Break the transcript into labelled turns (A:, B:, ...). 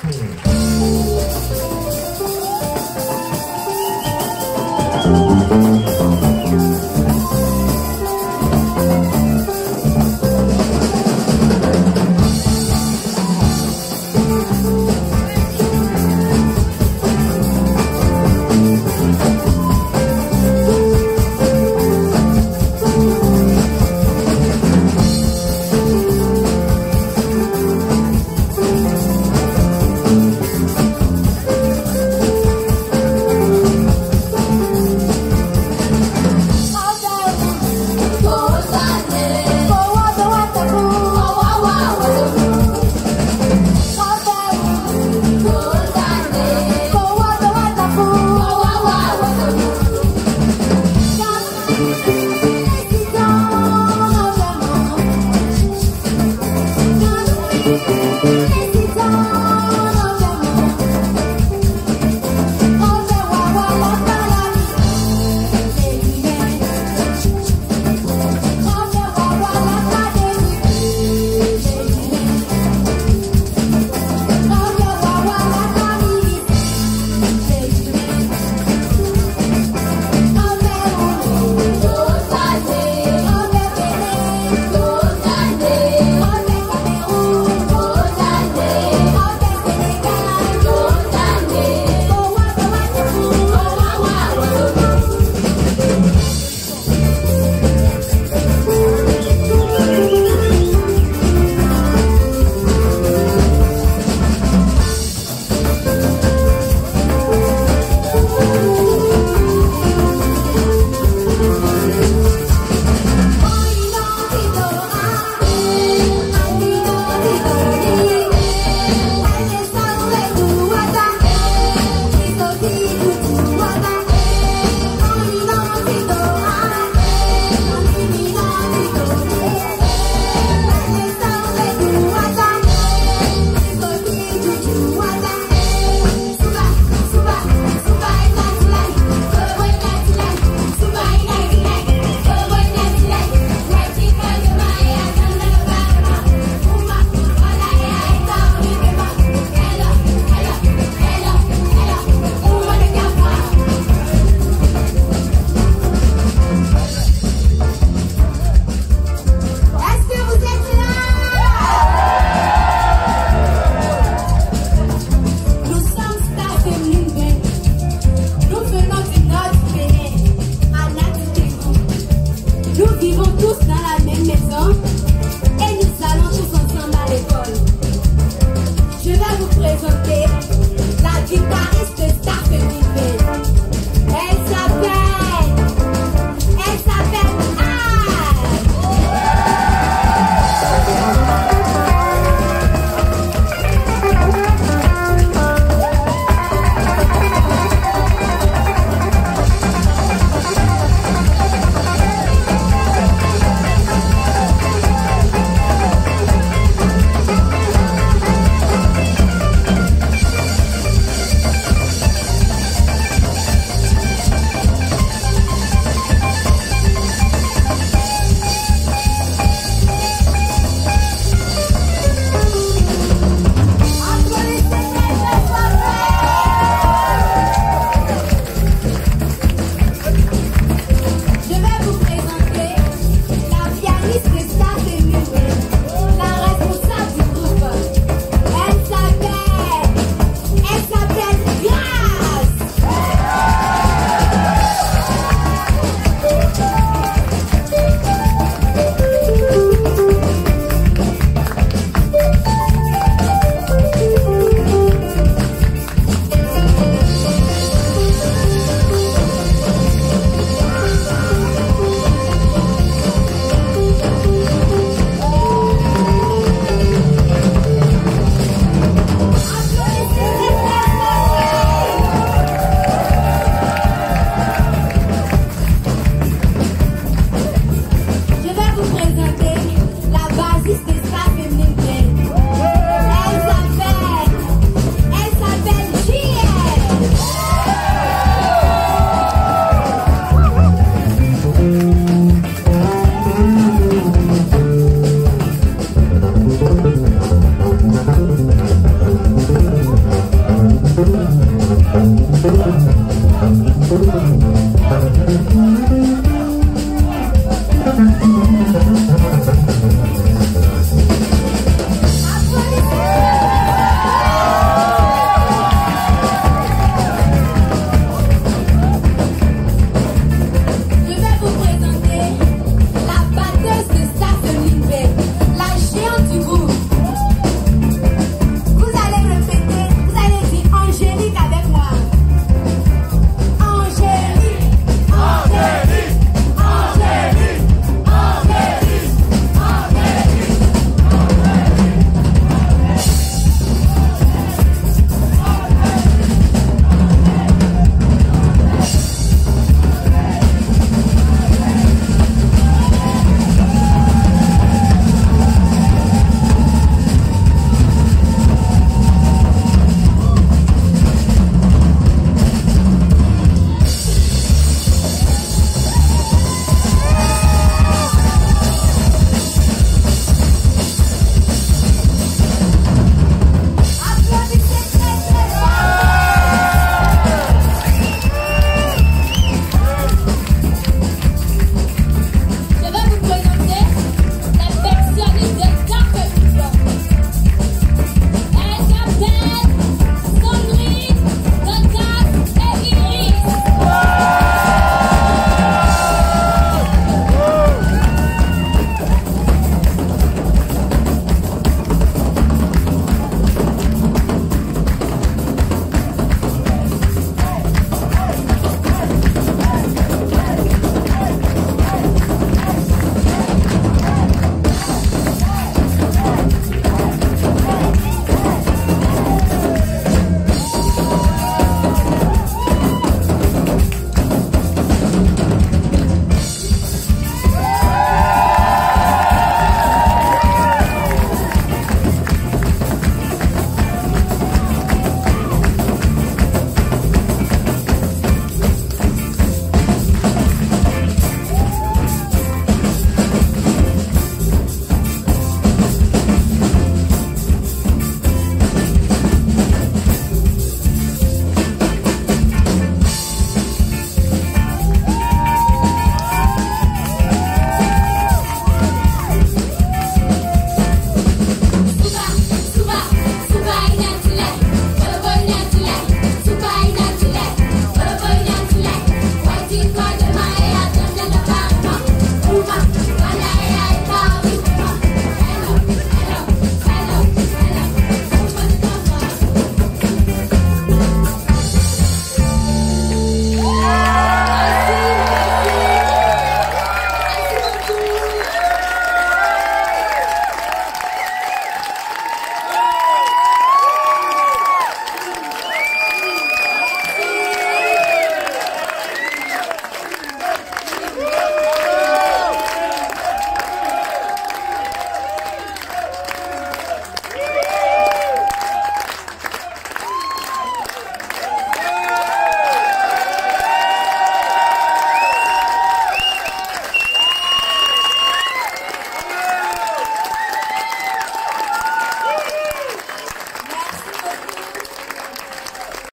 A: Hmm.